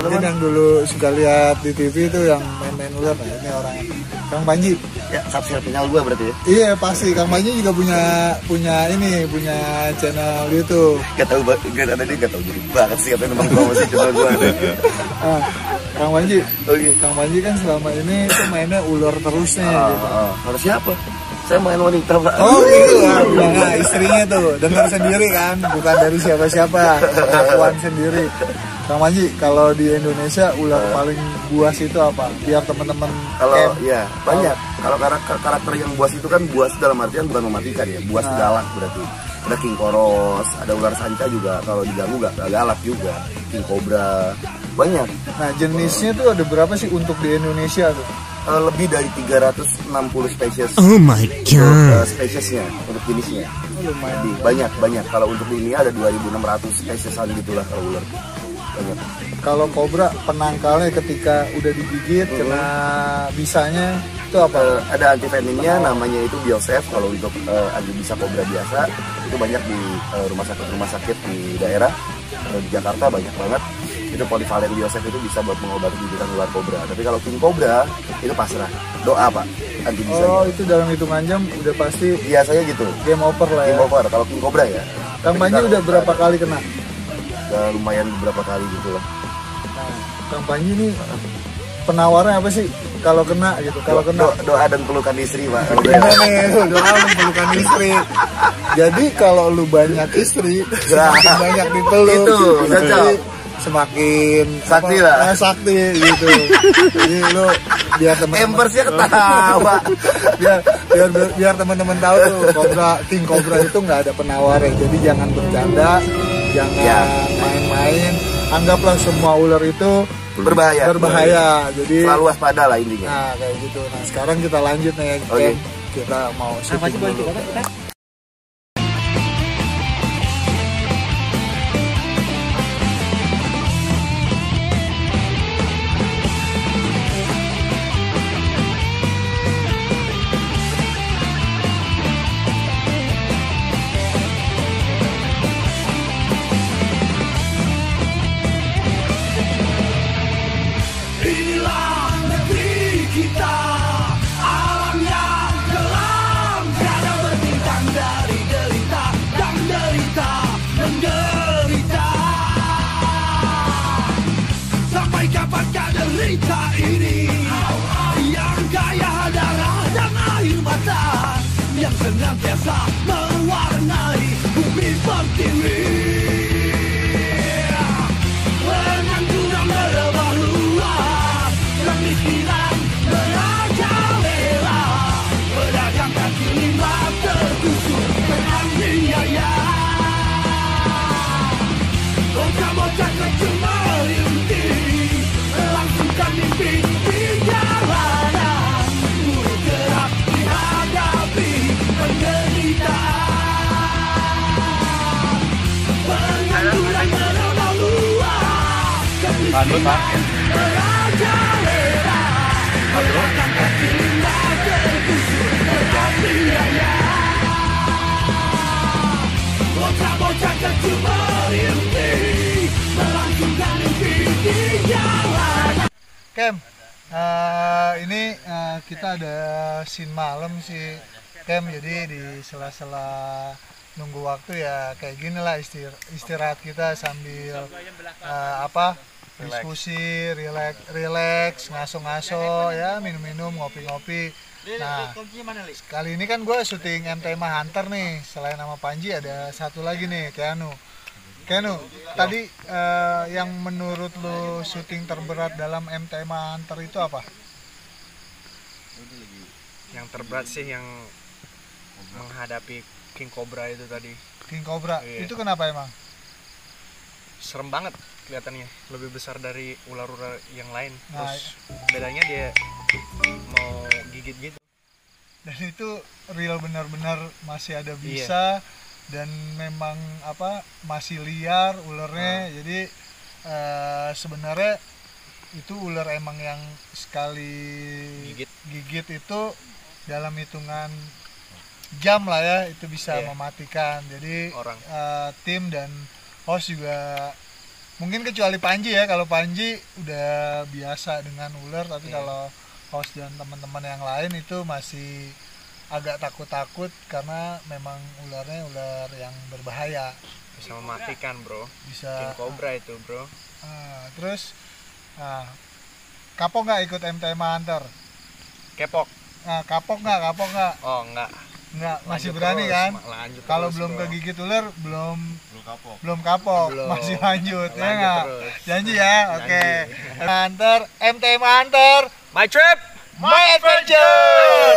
Mungkin yang dulu suka lihat di TV itu yang main-main ular nah ini orangnya. Kang Panji. Ya, subscribe channel gue berarti ya. Iya pasti Kang Panji juga punya punya ini punya channel YouTube. Gak tau, gak ada dia gak tau jadi banget sih apa yang masih channel gue. Ah, Kang Panji. Oke. Kang Panji kan selama ini tuh mainnya ular terus nih. Ah, gitu. ah. Harus siapa? Saya main wanita pak. Oh gitu nah, istrinya tuh dengar sendiri kan, bukan dari siapa-siapa, pengakuan sendiri. Kang Panji, kalau di Indonesia ular paling buas itu apa? Biar teman-teman Kalau camp ya banyak. Kalau karakter, karakter yang buas itu kan buas dalam artian bukan mematikan ya, buas Nah. galak berarti. Ada king koros, ada ular sanca juga. Kalau diganggu gak, gak galak juga. King cobra banyak. Nah jenisnya tuh ada berapa sih untuk di Indonesia tuh? Eh, lebih dari 360 spesies. Oh my Untuk, god. eh, spesiesnya, untuk jenisnya. Oh, lumayan. Lebih banyak banyak. Kalau untuk ini ada 2600 spesiesan gitulah kalau ular. Kalau kobra penangkalnya ketika udah digigit kena bisanya itu apa? Eh, ada anti venomnya namanya itu Biosef. Kalau untuk eh, anti bisa kobra biasa itu banyak di eh, rumah sakit rumah sakit di daerah Eh, di Jakarta banyak banget. Itu polivalen Biosef itu bisa buat mengobati gigitan ular kobra tapi kalau king kobra itu pasrah. Doa pak anti bisa Oh itu dalam hitungan jam udah pasti biasanya gitu. game over lah ya. game over. Kalau king kobra ya. Kang Tapi Panji kalau udah berapa kali kena? Udah lumayan beberapa kali gitu lah Nah, Kang Panji ini penawarannya apa sih kalau kena gitu? Kalau kena Do- doa dan pelukan istri pak Gimana doa- nih, doa mempelukan istri. Jadi kalau lu banyak istri, semakin banyak dipeluk. Itu, Jadi cocok. semakin Sakti apa, lah. eh, sakti gitu. Jadi lu biar teman-teman Embersnya ketawa biar biar biar teman-teman tahu tuh kobra king kobra itu nggak ada penawarnya. Jadi jangan bercanda, jangan Ya. main-main. Anggaplah semua ular itu berbahaya berbahaya. Jadi selalu waspada lah intinya Nah kayak gitu. Nah sekarang kita lanjut nih Oke. Ken. Kita mau syuting dulu. Piesa, mă oarnă Kem, eh, ini eh, kita ada scene malam sih Kem. Jadi di sela-sela nunggu waktu ya kayak gini lah istir istirahat kita sambil eh, apa diskusi, relax, relax, ngaso-ngaso ya minum-minum, ngopi-ngopi. Nah, kali ini kan gue syuting MTMA Hunter nih. Selain nama Panji ada satu lagi nih, Keanu. Keanu, tadi eh, yang menurut lo syuting terberat dalam MTMA Hunter itu apa? yang terberat sih yang menghadapi King Cobra itu tadi King Cobra. Iya. Itu kenapa emang? serem banget kelihatannya lebih besar dari ular-ular yang lain Nah, terus bedanya dia mau gigit gitu Dan itu real benar-benar masih ada Iya. bisa dan memang apa masih liar ularnya. Hmm. Jadi eh, sebenarnya itu ular emang yang sekali Gigit. gigit itu dalam hitungan jam lah ya itu bisa Iya. mematikan jadi Orang. eh, tim dan host juga mungkin kecuali Panji ya kalau Panji udah biasa dengan ular tapi Iya. kalau host dan teman-teman yang lain itu masih agak takut-takut karena memang ularnya ular yang berbahaya. Bisa mematikan bro. Bisa. King cobra itu bro. Ah, terus ah, kapok nggak ikut MTMA Hunter kepok. Nah, kapok nggak kapok nggak? Oh enggak nggak masih berani terus, kan lanjut kalau belum bro. kegigit ular belum Belum kapok. belum kapok Belum. masih lanjut, ya Lanjut nggak terus. janji ya oke Janji. Hunter MTMA Hunter my trip my adventure